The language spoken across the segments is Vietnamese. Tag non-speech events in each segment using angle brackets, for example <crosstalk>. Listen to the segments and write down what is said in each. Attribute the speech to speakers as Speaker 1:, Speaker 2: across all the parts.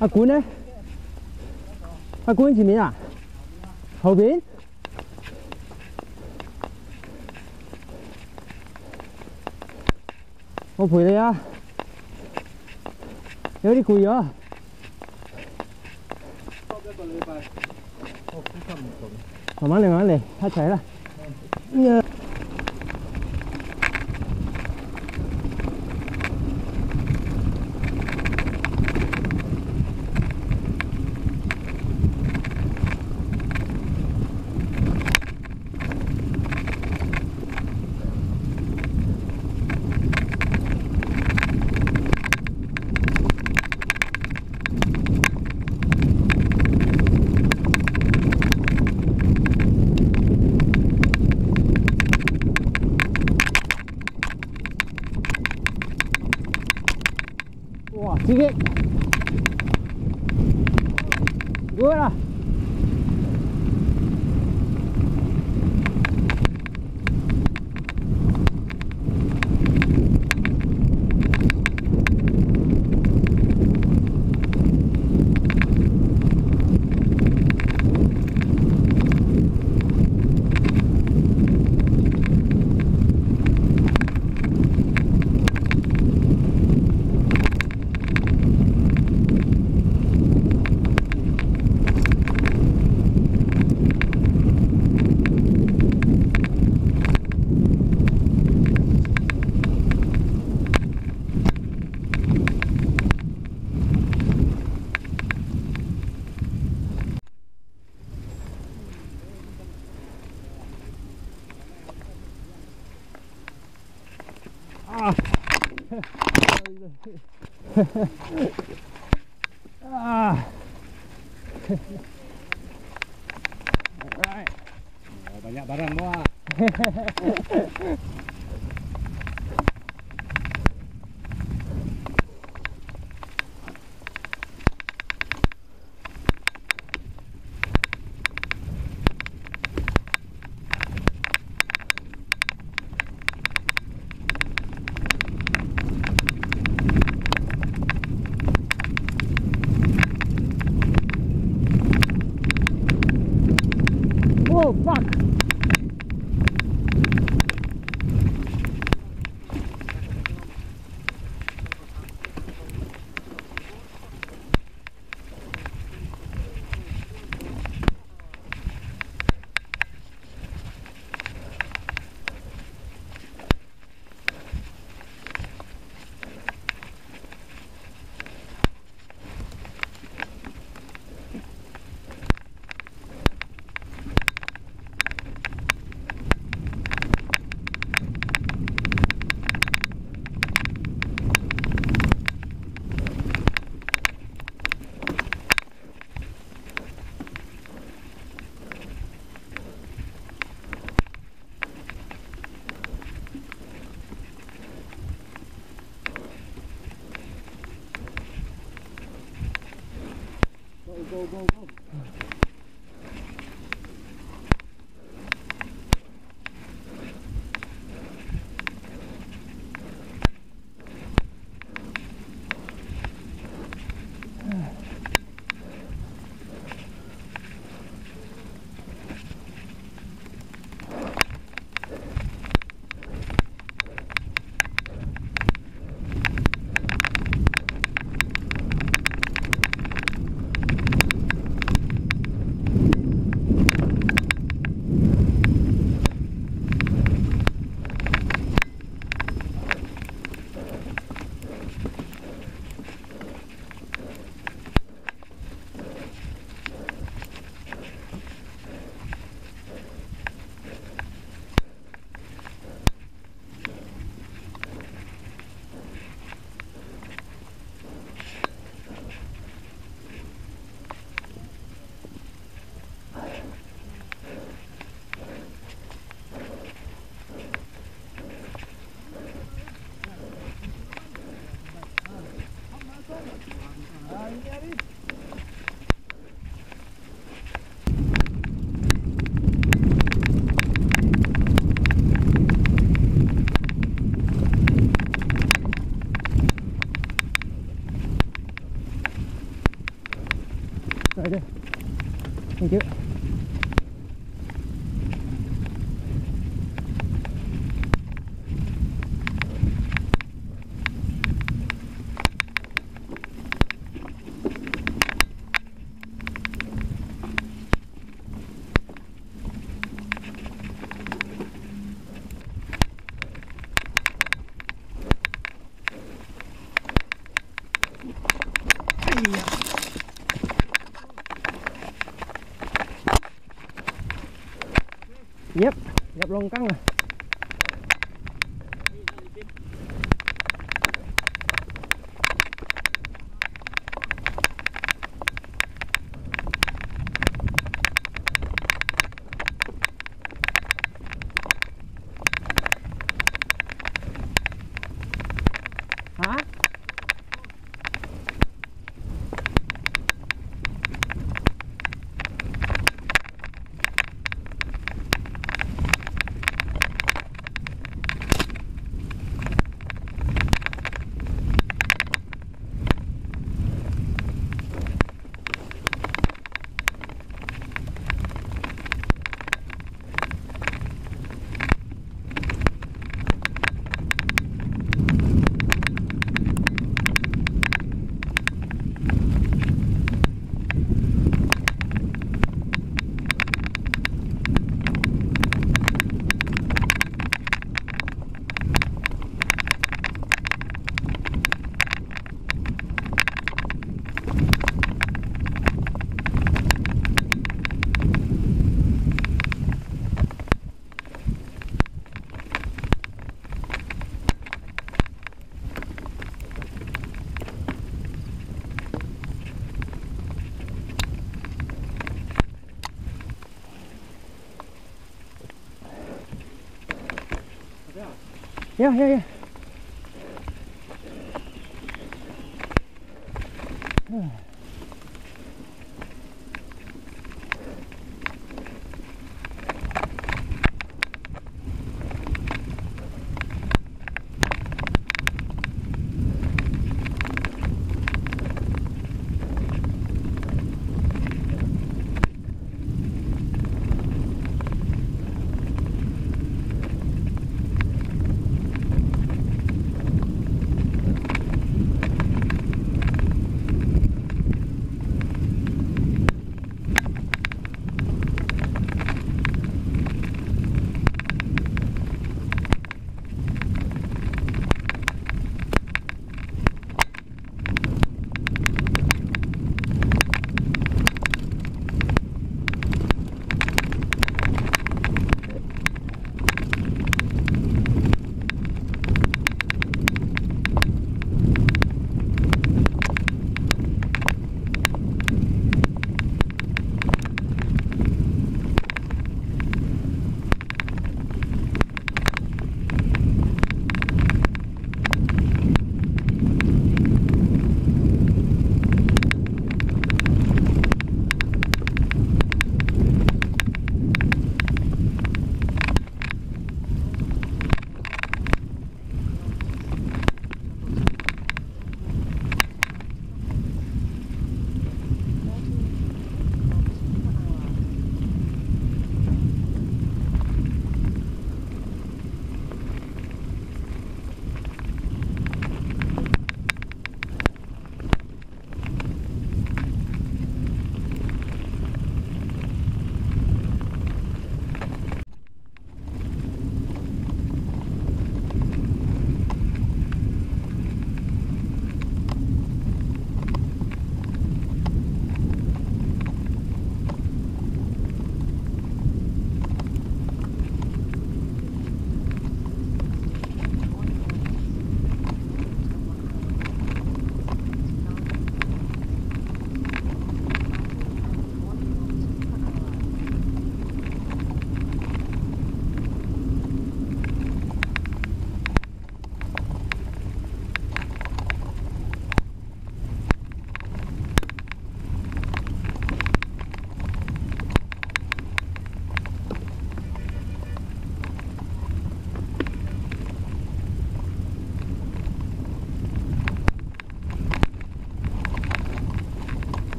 Speaker 1: 阿管呢？阿管前面啊？后边？我陪你啊！有啲攰啊！慢慢嚟，慢慢嚟，一齐啦！呀 Voilà. à.
Speaker 2: à. banyak barang
Speaker 1: semua Dép, dép lông căng à. いや、い、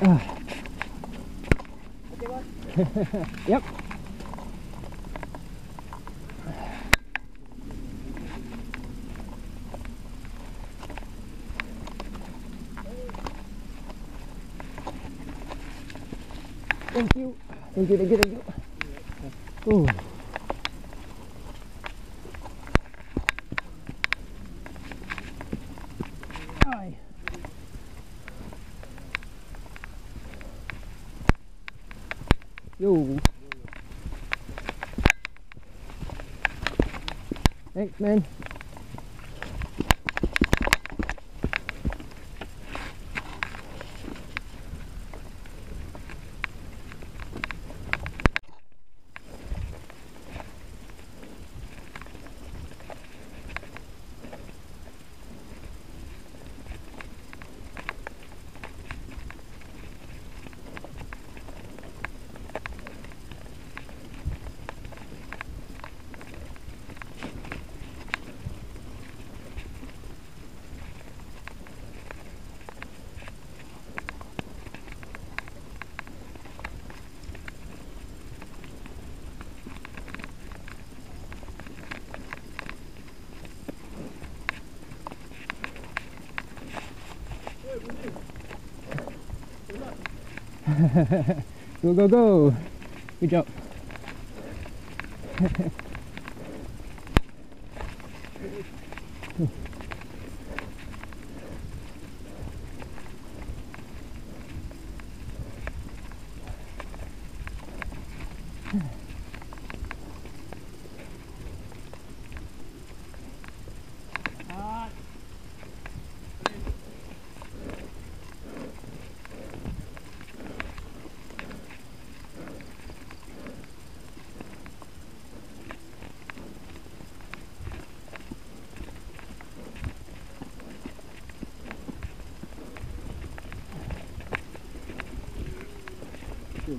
Speaker 1: Uh. <laughs> yep. Thank you. Thank you. Man. <laughs> go, go, go. Good job. <laughs>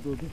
Speaker 2: oldu.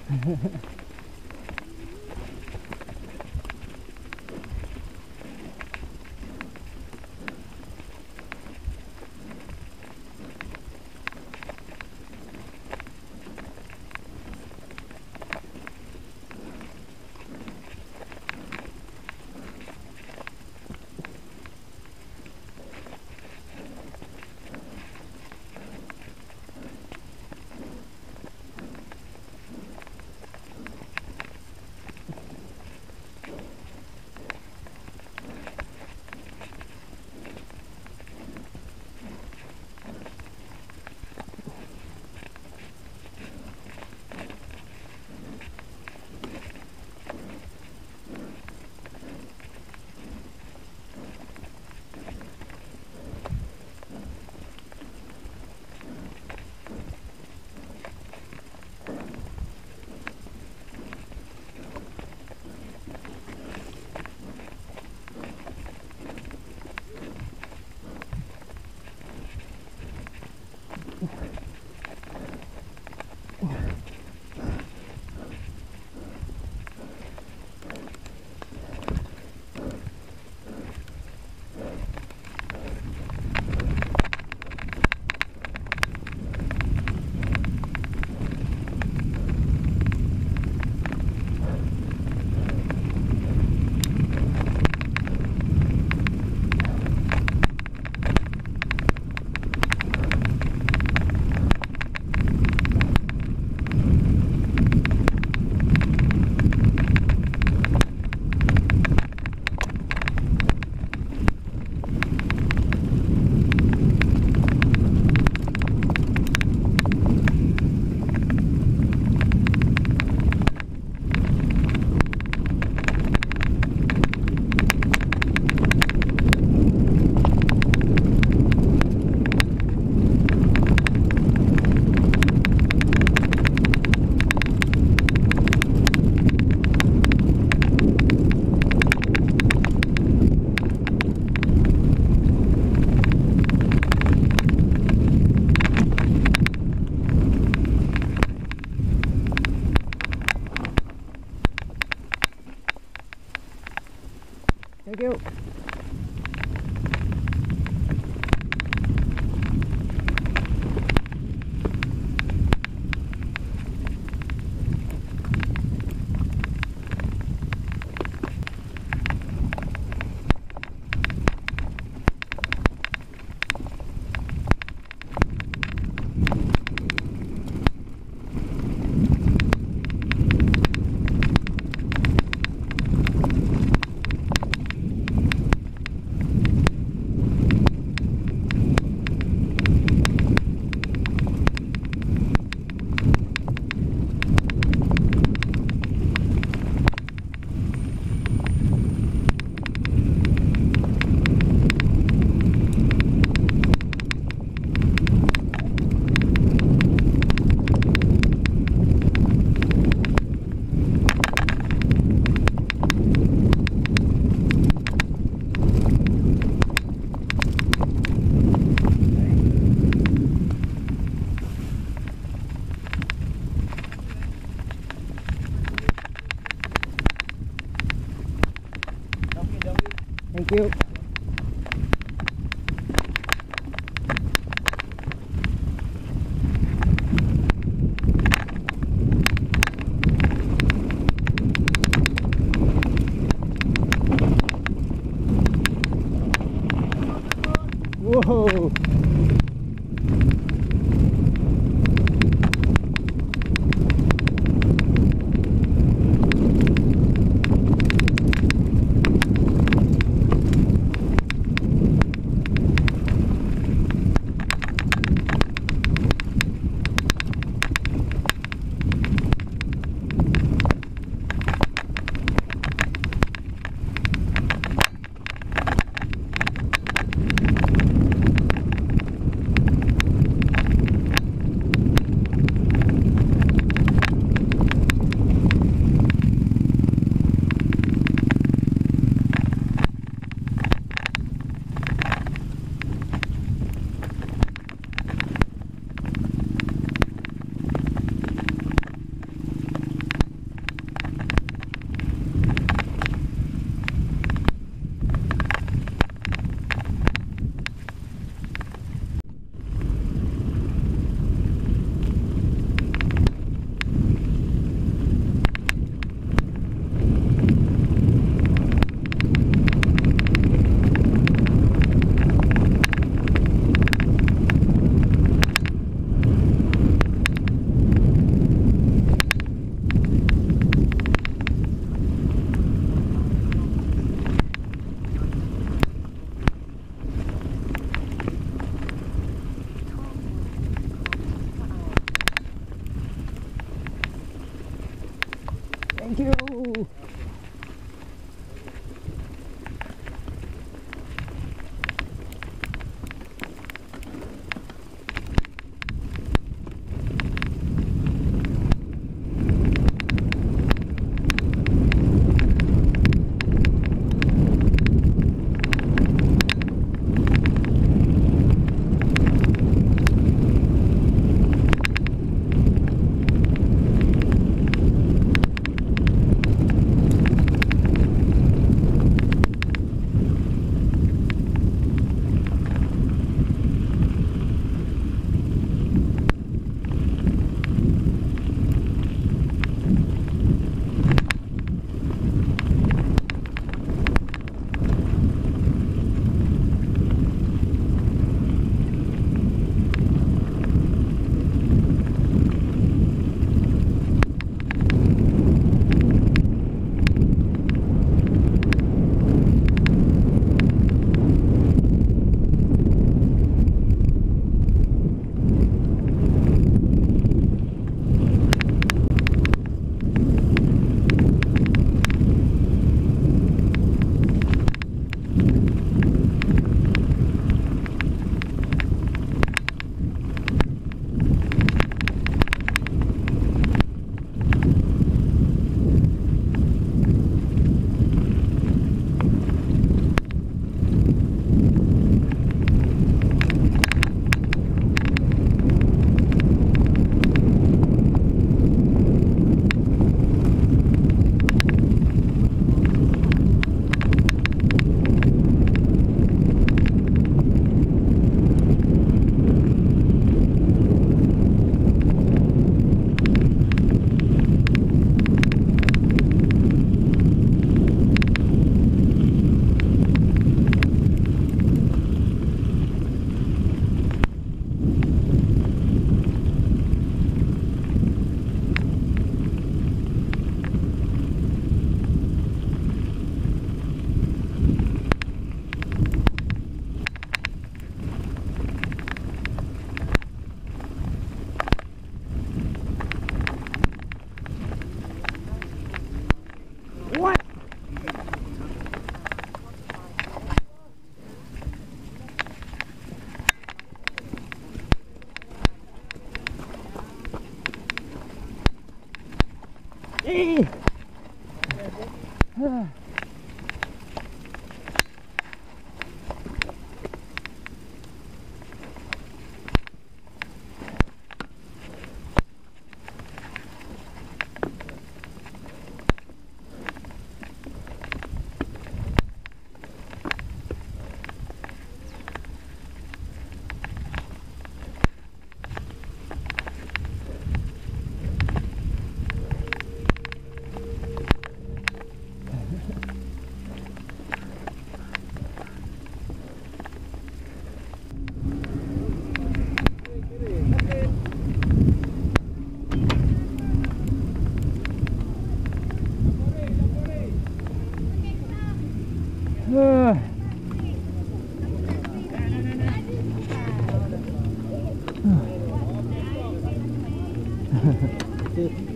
Speaker 2: You.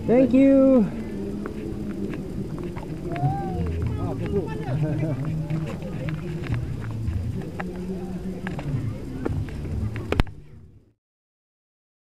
Speaker 1: Thank you.